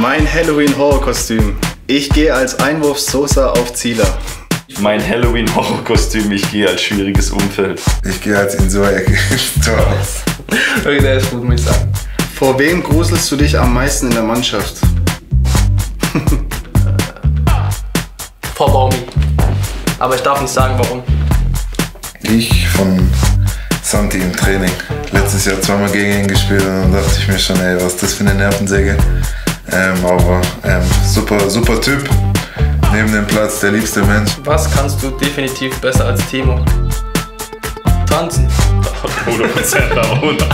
Mein Halloween-Horror-Kostüm. Ich gehe als Einwurfsoße auf Zieler. Mein Halloween-Horror-Kostüm, ich gehe als schwieriges Umfeld. Ich gehe in so eine Ecke ins Tor aus. Okay, der ist gut, muss ich sagen. Vor wem gruselst du dich am meisten in der Mannschaft? Vor Baumi. Aber ich darf nicht sagen, warum. Ich von Santi im Training. Letztes Jahr zweimal gegen ihn gespielt und dann dachte ich mir schon, ey, was ist das für eine Nervensäge. Ähm, aber ähm, super, super Typ. Neben dem Platz der liebste Mensch. Was kannst du definitiv besser als Timo? Tanzen. 100% darunter.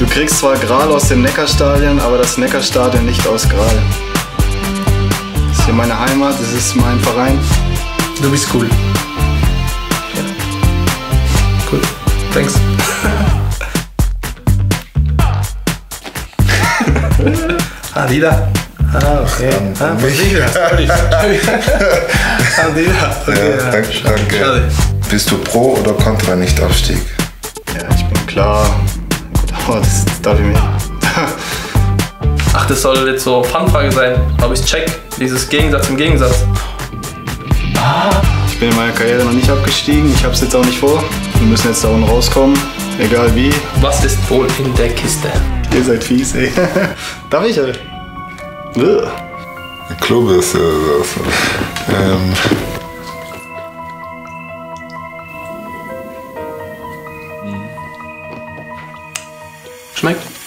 Du kriegst zwar Gral aus dem Neckarstadion, aber das Neckarstadion nicht aus Gral. Das ist hier meine Heimat, das ist mein Verein. Du bist cool. Ja. Cool. Thanks. ah, Dida. Ah, okay. Ah, Dida. Sorry. ah, Dida. Okay, Ja, danke, danke. Schade. Bist du pro oder contra Nichtaufstieg? Ja, ich bin klar. Oh, das, darf ich mir. Ach, das soll jetzt so Fanfrage sein, aber ich check dieses Gegensatz im Gegensatz. Ich bin in meiner Karriere noch nicht abgestiegen, ich habe es jetzt auch nicht vor. Wir müssen jetzt da unten rauskommen, egal wie. Was ist wohl in der Kiste? Ihr seid fies, ey. Darf ich, ey? Ugh. Klobis, ja, das. Ähm, Mike?